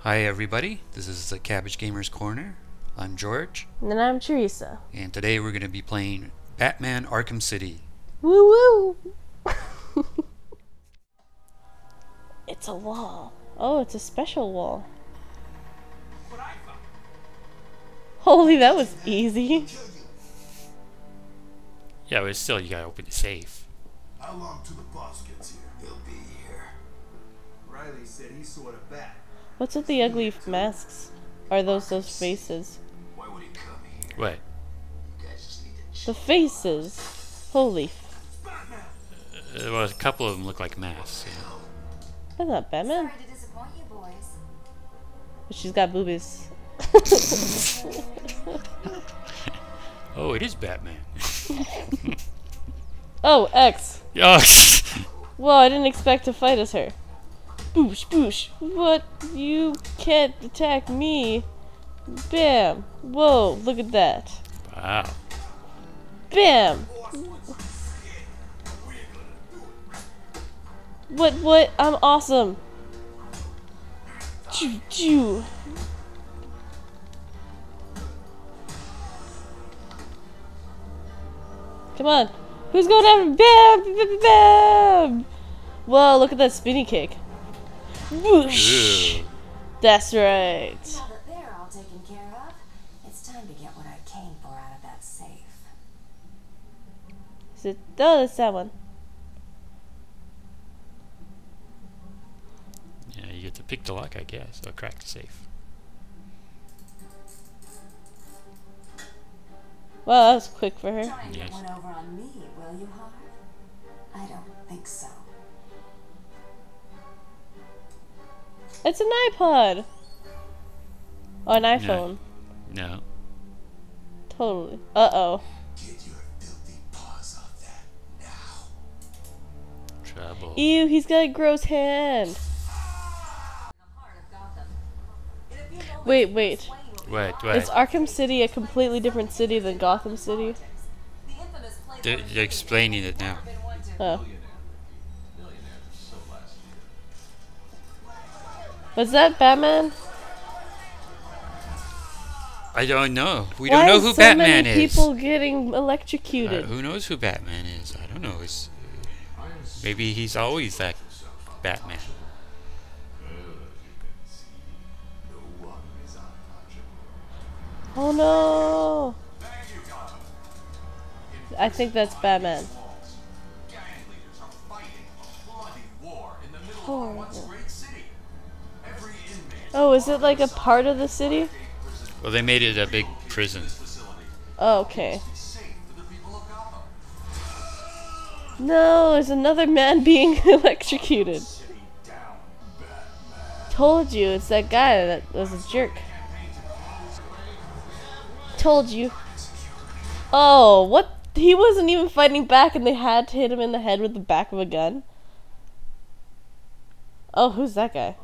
Hi everybody, this is the Cabbage Gamers Corner. I'm George, And then I'm Teresa. and today we're going to be playing Batman Arkham City. Woo woo! it's a wall. Oh, it's a special wall. Holy, that was easy. Yeah, but still, you gotta open the safe. How long till the boss gets here? He'll be here. Riley said he saw the bat. What's with the ugly masks? Are those those faces? Why would he come here? What? You guys just need to The faces. Holy. Uh, well, a couple of them look like masks. yeah. That's not Batman. Sorry to disappoint you boys. But she's got boobies. Oh, it is Batman. oh, X. oh, Well, I didn't expect to fight as her. Boosh, boosh. What? You can't attack me. Bam. Whoa, look at that. wow. Bam. What, what? I'm awesome. Choo, choo. Come on. Who's going after Bam! Bam! Bam! Whoa, look at that spinny kick. Whoosh! Ew. That's right. Now that they're all taken care of, it's time to get what I came for out of that safe. Is it? Oh, that's that one. Yeah, you get to pick the lock, I guess, or crack the safe. Well, that was quick for her. Try and Yes. get one over on me, will you, Harv? I don't think so. It's an iPod. Or an iPhone. No. Totally. Uh oh. get your filthy paws off that now. Trouble. Ew, he's got a gross hand. Wait, wait. What? Is What? Arkham City a completely different city than Gotham City? They're, they're explaining it now. Oh. Was that Batman? I don't know. We Why don't know is who so Batman many is. people getting Uh, electrocuted? who knows who Batman is? I don't know. It's, uh, maybe he's always that Batman. oh no! I think that's Batman. Gang Oh, is it like a part of the city? Well, they made it a big prison. Oh, okay. is safe for the people of Gotham. No, there's another man being electrocuted. Told you, it's that guy that was a jerk. Told you. Oh, what? He wasn't even fighting back and they had to hit him in the head with the back of a gun? Oh, who's that guy?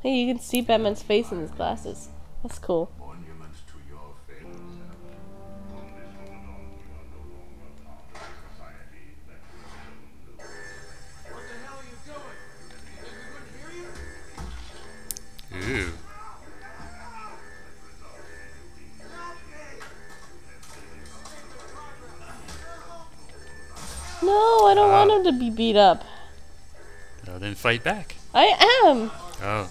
Thank you. Get Hey, you can see Batman's face in his glasses. That's cool. monument to your failures. From this moment on, we are no longer part of the society that we What the hell are you doing? Think we couldn't hear you? Ooh. No, I don't want uh, him to be beat up. Well, then fight back. I am, Oh.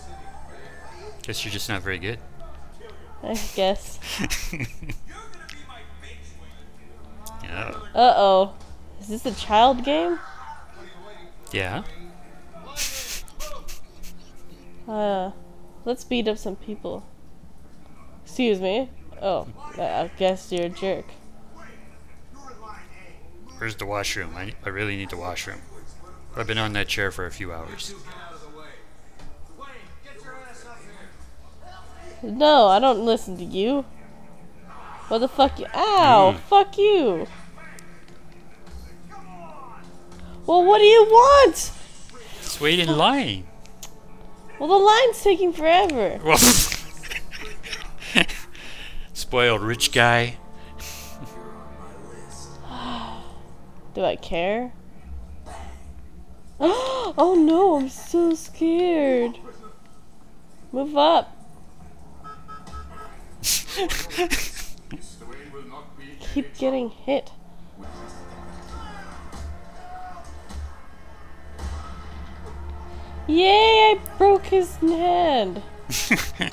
Guess you're just not very good. I guess. Oh. Uh oh. Is this a child game? Yeah. Uh, let's beat up some people. Excuse me. Oh, I I guess you're a jerk. Where's the washroom? I, I really need the washroom. I've been on that chair for a few hours. No, I don't listen to you. What the fuck you? Ow! Mm. Fuck you! Well, what do you want? Just wait in line. Well, the line's taking forever. Well, spoiled rich guy. Do I care? oh no, I'm so scared. Move up. Keep getting hit. Yay, I broke his hand.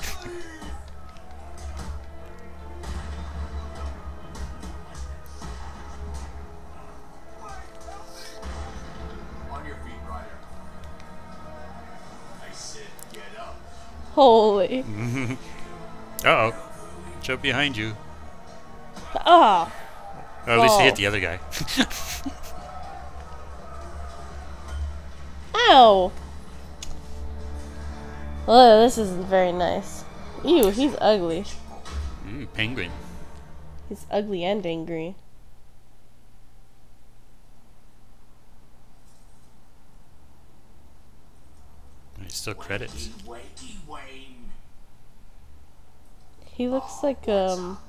Holy. Uh oh. Jump behind you. Oh. Or at least he hit the other guy. Ow. Oh, this isn't very nice. Ew, he's ugly. mm, penguin. He's ugly and angry. There's still credits. Wakey Wayne. He looks like um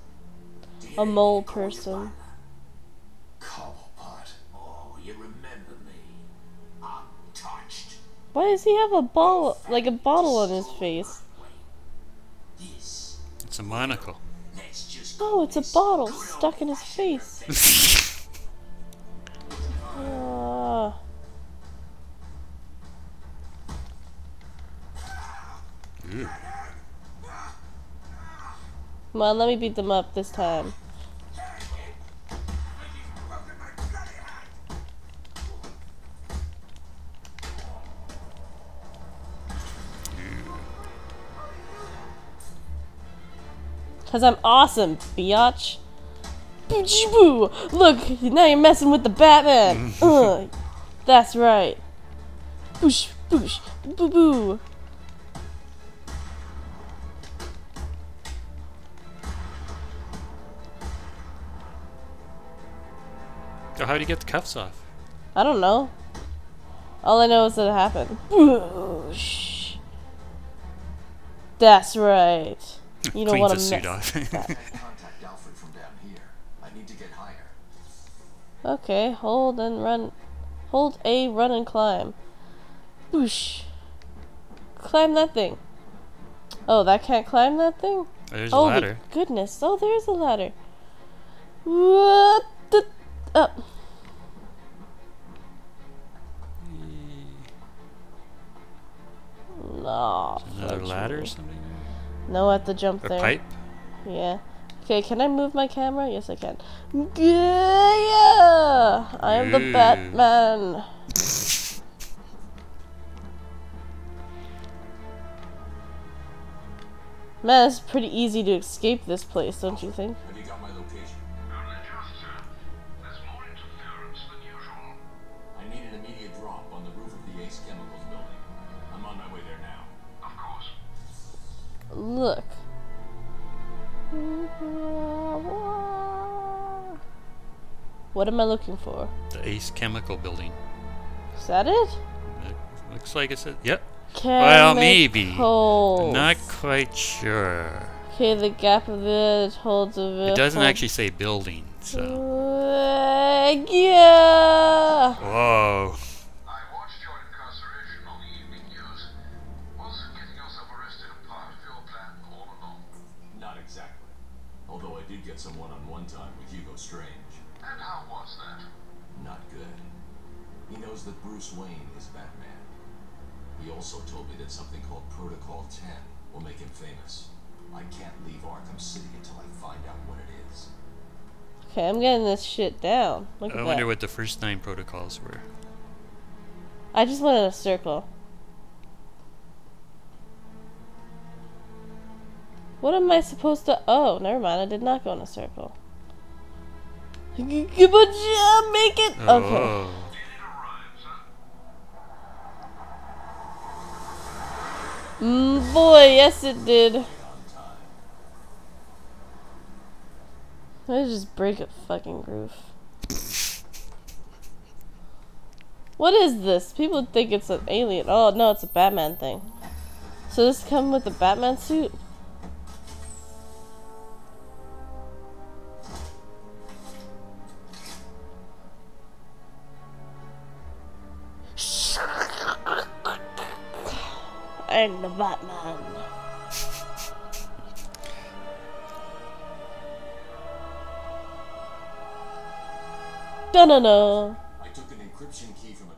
a mole person. Cobblepot. Oh, you remember me. I'm touched. Why does he have a ball like a bottle on his face? It's a monocle. Oh, it's a bottle stuck in his face. Come on, let me beat them up this time. Cause I'm awesome, biatch. Boo! Look, now you're messing with the Batman. Ugh, that's right. Boosh, boosh, boo boo. How do you get the cuffs off? I don't know. All I know is that it happened. Boosh. That's right. You don't Cleans want the to suit mess. off. contact Alfred from down here. I need to get higher. Okay, hold and run. Hold A, run and climb. Boosh. Climb that thing. Oh, that can't climb that thing? There's a oh, ladder. goodness. Oh, there's a ladder. What the? Oh. No. Another fudge ladder or something? No, I have to jump A there. pipe? Yeah. Okay, can I move my camera? Yes, I can. Yeah! I am the Batman. Man, it's pretty easy to escape this place, don't you think? Look. What am I looking for? The Ace Chemical Building. Is that it? It looks like it's a. Yep. Well, maybe. Not quite sure. Okay, the gap of it holds a bit. It doesn't actually say building, so. Uh, yeah. Whoa. Get some one-on-one time with Hugo Strange. And how was that? Not good. He knows that Bruce Wayne is Batman. He also told me that something called Protocol 10 will make him famous. I can't leave Arkham City until I find out what it is. Okay, I'm getting this shit down. Look I at wonder that. what the first nine protocols were. I just wanted a circle. What am I supposed to? Oh, never mind. I did not go in a circle. Make it. Okay. Oh. Did it arrive, sir? Mm, boy, yes it did. I just break a fucking roof. What is this? People think it's an alien. Oh no, it's a Batman thing. So this come with a Batman suit? I'm the Batman. Da-na-na. I took an encryption key from a TYGER